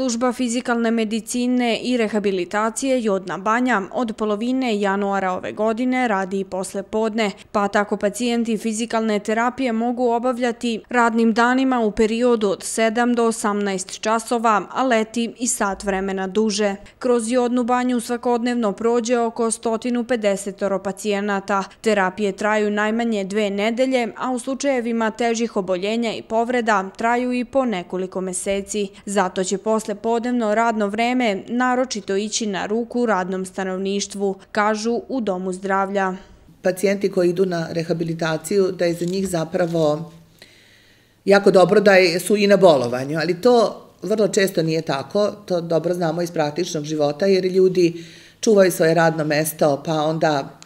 Služba fizikalne medicine i rehabilitacije Jodna Banja od polovine januara ove godine radi i posle podne, pa tako pacijenti fizikalne terapije mogu obavljati radnim danima u periodu od 7 do 18 časova, a leti i sat vremena duže. Kroz Jodnu Banju svakodnevno prođe oko 150 pacijenata. Terapije traju najmanje dve nedelje, a u slučajevima težih oboljenja i povreda traju i po nekoliko meseci. Zato će posle poslepodnevno radno vreme naročito ići na ruku radnom stanovništvu, kažu u Domu zdravlja. Pacijenti koji idu na rehabilitaciju, da je za njih zapravo jako dobro da su i na bolovanju, ali to vrlo često nije tako, to dobro znamo iz praktičnog života, jer ljudi čuvaju svoje radno mesto, pa onda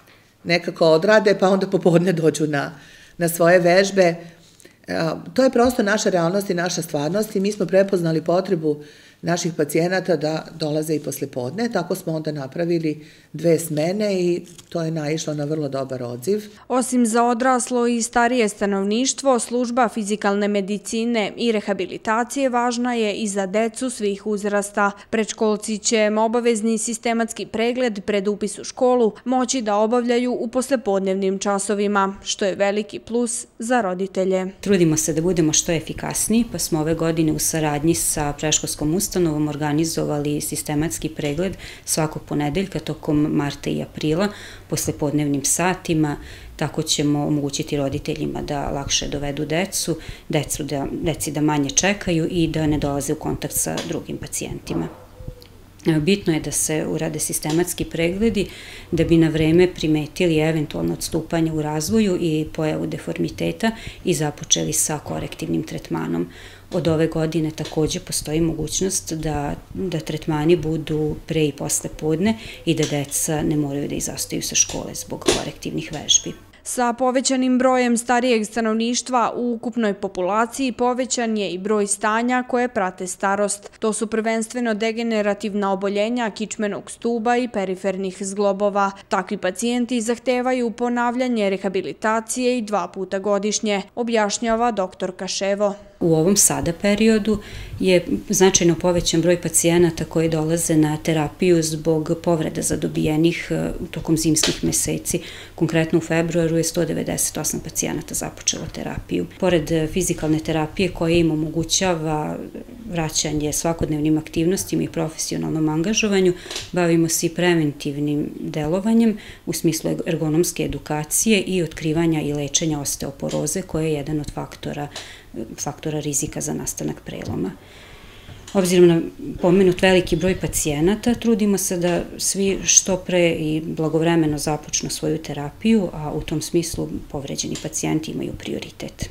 nekako odrade, pa onda popodne dođu na, na svoje vežbe. E, to je prosto naša realnost i naša stvarnost i mi smo prepoznali potrebu naših pacijenata da dolaze i posle podne. Tako smo onda napravili dve smene i to je naišlo na vrlo dobar odziv. Osim za odraslo i starije stanovništvo, služba fizikalne medicine i rehabilitacije važna je i za decu svih uzrasta. Predškolci će obavezni sistematski pregled pred upis u školu moći da obavljaju u poslepodnevnim časovima, što je veliki plus za roditelje. Trudimo se da budemo što efikasniji, pa smo ove godine u saradnji sa preškolskom ustavom ustanovom organizovali sistematski pregled svakog ponedeljka tokom marta i aprila posle podnevnim satima, tako ćemo omogućiti roditeljima da lakše dovedu decu, decu da, deci da manje čekaju i da ne dolaze u kontakt sa drugim pacijentima. Bitno je da se urade sistematski pregledi da bi na vreme primetili eventualno odstupanje u razvoju i pojavu deformiteta i započeli sa korektivnim tretmanom. Od ove godine takođe postoji mogućnost da, da tretmani budu pre i posle podne i da deca ne moraju da izostaju sa škole zbog korektivnih vežbi. Sa povećanim brojem starijeg stanovništva u ukupnoj populaciji povećan je i broj stanja koje prate starost. To su prvenstveno degenerativna oboljenja kičmenog stuba i perifernih zglobova. Takvi pacijenti zahtevaju ponavljanje rehabilitacije i dva puta godišnje, objašnjava dr. Kaševo u ovom sada periodu je značajno povećan broj pacijenata koji dolaze na terapiju zbog povreda zadobijenih e, tokom zimskih meseci. Konkretno u februaru je 198 pacijenata započelo terapiju. Pored e, fizikalne terapije koja im omogućava vraćanje svakodnevnim aktivnostima i profesionalnom angažovanju, bavimo se i preventivnim delovanjem u smislu ergonomske edukacije i otkrivanja i lečenja osteoporoze koja je jedan od faktora faktora rizika za nastanak preloma. Obzirom na pomenut veliki broj pacijenata, trudimo se da svi što pre i blagovremeno započnu svoju terapiju, a u tom smislu povređeni pacijenti imaju prioritet.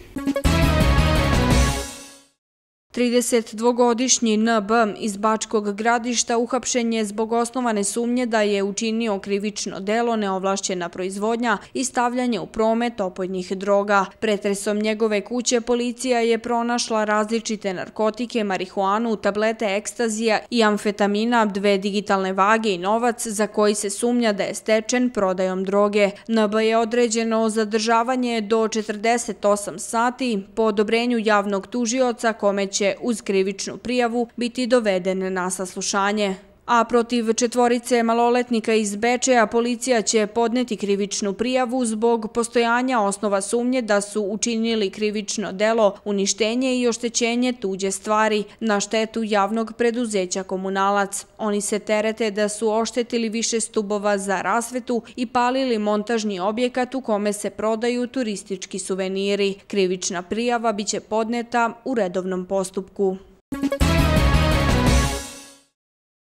32-godišnji NB iz Bačkog gradišta uhapšen je zbog osnovane sumnje da je učinio krivično delo neovlašćena proizvodnja i stavljanje u promet opojnih droga. Pretresom njegove kuće policija je pronašla različite narkotike, marihuanu, tablete ekstazija i amfetamina, dve digitalne vage i novac za koji se sumnja da je stečen prodajom droge. NB je određeno zadržavanje do 48 sati po odobrenju javnog tužioca kome će će uz krivičnu prijavu biti dovedene na saslušanje. A protiv četvorice maloletnika iz Bečeja policija će podneti krivičnu prijavu zbog postojanja osnova sumnje da su učinili krivično delo, uništenje i oštećenje tuđe stvari na štetu javnog preduzeća komunalac. Oni se terete da su oštetili više stubova za rasvetu i palili montažni objekat u kome se prodaju turistički suveniri. Krivična prijava biće podneta u redovnom postupku.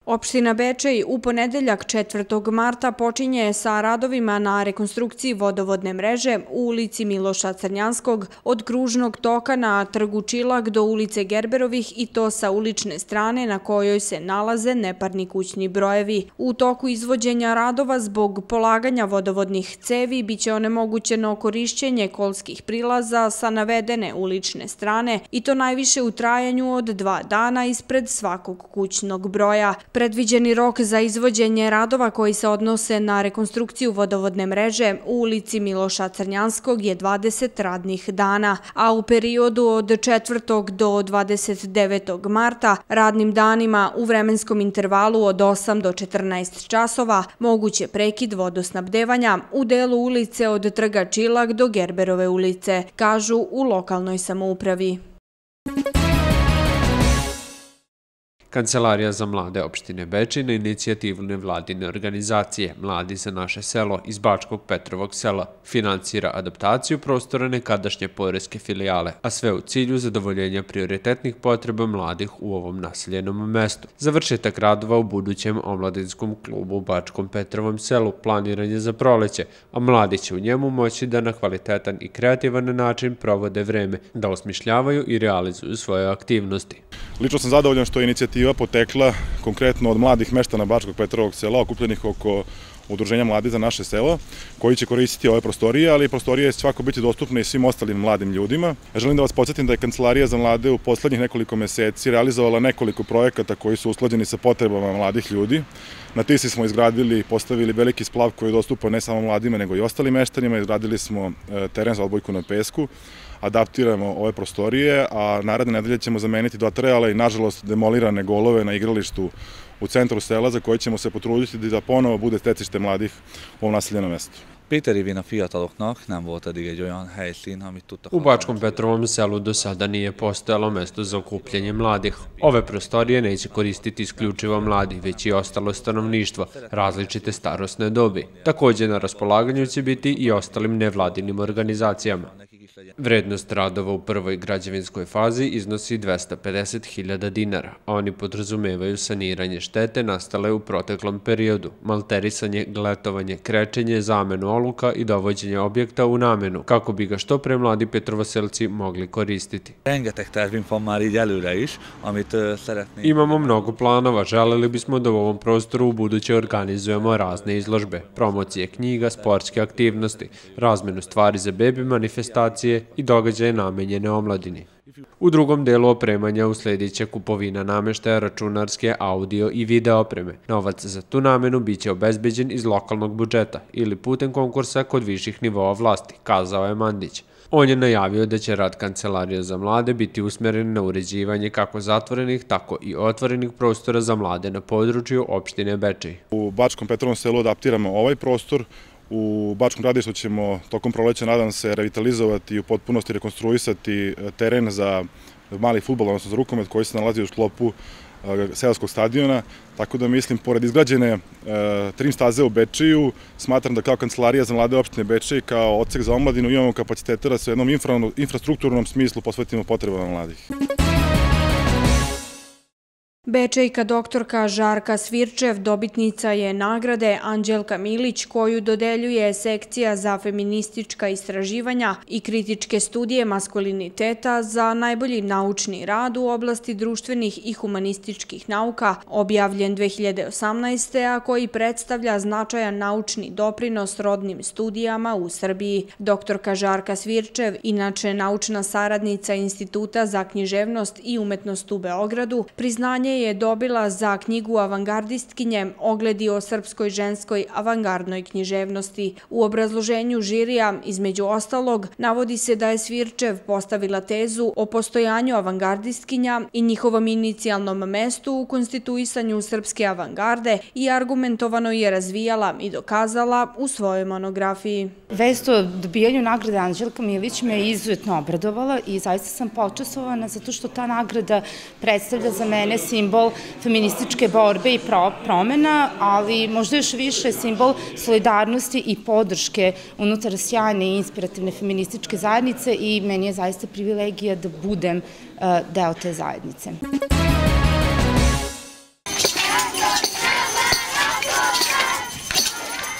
Opština Bečej u ponedeljak 4. marta počinje sa radovima na rekonstrukciji vodovodne mreže u ulici Miloša Crnjanskog od kružnog toka na trgu Čilak do ulice Gerberovih i to sa ulične strane na kojoj se nalaze neparni kućni brojevi. U toku izvođenja radova zbog polaganja vodovodnih cevi biće onemogućeno korišćenje kolskih prilaza sa navedene ulične strane i to najviše u trajanju od dva dana ispred svakog kućnog broja. Predviđeni rok za izvođenje radova koji se odnose na rekonstrukciju vodovodne mreže u ulici Miloša Crnjanskog je 20 radnih dana, a u periodu od 4. do 29. marta radnim danima u vremenskom intervalu od 8 do 14 časova moguće prekid vodosnabdevanja u delu ulice od Trga Čilak do Gerberove ulice, kažu u lokalnoj samoupravi. Kancelarija za mlade opštine Bečina i inicijativne vladine organizacije Mladi za naše selo iz Bačkog Petrovog sela financira adaptaciju prostora nekadašnje poreske filijale, a sve u cilju zadovoljenja prioritetnih potreba mladih u ovom naseljenom mestu. Završetak radova u budućem omladinskom klubu u Bačkom Petrovom selu planiran je za proleće, a mladi će u njemu moći da na kvalitetan i kreativan način provode vreme, da osmišljavaju i realizuju svoje aktivnosti. Lično sam zadovoljan što je inicijativa potekla konkretno od mladih meštana Bačkog Petrovog sela, okupljenih oko udruženja mladi za naše selo, koji će koristiti ove prostorije, ali prostorije će svako biti dostupne i svim ostalim mladim ljudima. Želim da vas podsjetim da je Kancelarija za mlade u poslednjih nekoliko meseci realizovala nekoliko projekata koji su usklađeni sa potrebama mladih ljudi. Na Tisi smo izgradili i postavili veliki splav koji je dostupan ne samo mladima, nego i ostalim meštanima. Izgradili smo e, teren za odbojku na pesku, adaptiramo ove prostorije, a naredne nedelje ćemo zameniti dotrejale i nažalost demolirane golove na igralištu u centru sela za koje ćemo se potruditi da ponovo bude stecište mladih u ovom naseljenom mestu. Péterivén a fiataloknak nem volt eddig egy olyan helyszín, amit tudtak... U Bačkom Petrovom selu do sada nije postojalo mesto za okupljanje mladih. Ove prostorije neće koristiti isključivo mladi, već i ostalo stanovništvo, različite starostne dobi. Također na raspolaganju će biti i ostalim nevladinim organizacijama. Vrednost radova u prvoj građevinskoj fazi iznosi 250.000 dinara, a oni podrazumevaju saniranje štete nastale u proteklom periodu, malterisanje, gletovanje, krečenje, zamenu oluka i dovođenje objekta u namenu, kako bi ga što pre mladi Petrovaselci mogli koristiti. Imamo mnogo planova, želeli bismo da u ovom prostoru u buduće organizujemo razne izložbe, promocije knjiga, sportske aktivnosti, razmenu stvari za bebi, manifestacije i događaje namenjene omladini. U drugom delu opremanja uslediće kupovina nameštaja računarske, audio i video opreme. Novac za tu namenu bit će obezbeđen iz lokalnog budžeta ili putem konkursa kod viših nivoa vlasti, kazao je Mandić. On je najavio da će rad Kancelarija za mlade biti usmeren na uređivanje kako zatvorenih, tako i otvorenih prostora za mlade na području opštine Bečej. U Bačkom Petrovom selu adaptiramo ovaj prostor, U Bačkom gradištu ćemo tokom proleća, nadam se, revitalizovati i u potpunosti rekonstruisati e, teren za mali futbol, odnosno za rukomet koji se nalazi u sklopu e, seoskog selskog stadiona, tako da mislim, pored izgrađene e, trim staze u Bečiju, smatram da kao kancelarija za mlade opštine Bečije, kao odsek za omladinu, imamo kapaciteta da se u jednom infrastrukturnom smislu posvetimo potrebama mladih. Bečejka doktorka Žarka Svirčev dobitnica je nagrade Anđelka Milić koju dodeljuje sekcija za feministička istraživanja i kritičke studije maskuliniteta za najbolji naučni rad u oblasti društvenih i humanističkih nauka objavljen 2018. a koji predstavlja značajan naučni doprinos rodnim studijama u Srbiji. Doktorka Žarka Svirčev, inače naučna saradnica Instituta za književnost i umetnost u Beogradu, priznanje je dobila za knjigu avangardistkinje ogledi o srpskoj ženskoj avangardnoj književnosti. U obrazloženju žirija, između ostalog, navodi se da je Svirčev postavila tezu o postojanju avangardistkinja i njihovom inicijalnom mestu u konstituisanju srpske avangarde i argumentovano je razvijala i dokazala u svojoj monografiji. Vest o dobijanju nagrade Anđelka Milić me izuzetno obradovala i zaista sam počasovana zato što ta nagrada predstavlja za mene simbol simbol feminističke borbe i promena, ali možda još više simbol solidarnosti i podrške unutar sjajne i inspirativne feminističke zajednice i meni je zaista privilegija da budem eh, deo te zajednice.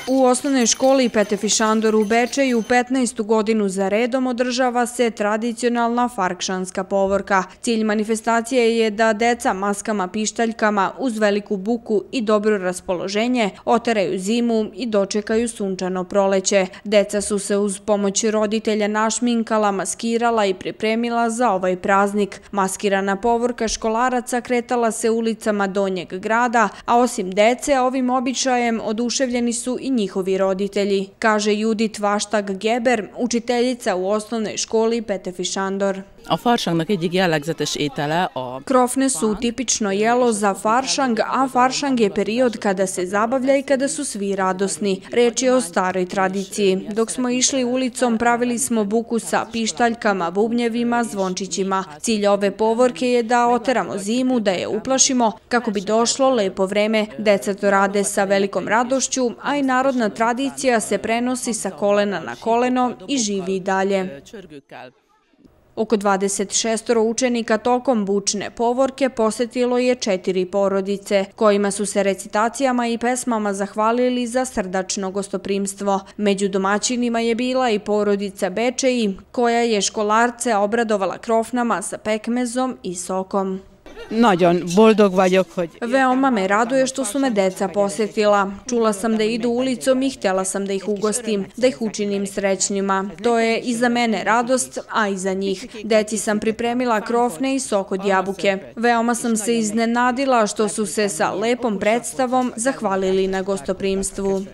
U osnovnoj školi Petefi Šandor u Bečeju 15. godinu za redom održava se tradicionalna farkšanska povorka. Cilj manifestacije je da deca maskama pištaljkama uz veliku buku i dobro raspoloženje oteraju zimu i dočekaju sunčano proleće. Deca su se uz pomoć roditelja našminkala, maskirala i pripremila za ovaj praznik. Maskirana povorka školaraca kretala se ulicama Donjeg grada, a osim dece ovim običajem oduševljeni su i njihovi roditelji, kaže Judit Vaštag-Geber, učiteljica u osnovnoj školi Petefi Šandor. A farsangnak egyik jellegzetes étele a... Krofne su tipično jelo za faršang, a faršang je period kada se zabavlja i kada su svi radosni. Reč je o staroj tradiciji. Dok smo išli ulicom, pravili smo buku sa pištaljkama, bubnjevima, zvončićima. Cilj ove povorke je da oteramo zimu, da je uplašimo, kako bi došlo lepo vreme. Deca to rade sa velikom radošću, a i narodna tradicija se prenosi sa kolena na koleno i živi i dalje. Oko 26 učenika tokom bučne povorke posetilo je četiri porodice, kojima su se recitacijama i pesmama zahvalili za srdačno gostoprimstvo. Među domaćinima je bila i porodica Bečeji, koja je školarce obradovala krofnama sa pekmezom i sokom. Nagyon boldog vagyok, hogy... Veoma me raduje što su me deca posjetila. Čula sam da idu ulicom i htjela sam da ih ugostim, da ih učinim srećnjima. To je i za mene radost, a i za njih. Deci sam pripremila krofne i sok od jabuke. Veoma sam se iznenadila što su se sa lepom predstavom zahvalili na gostoprimstvu.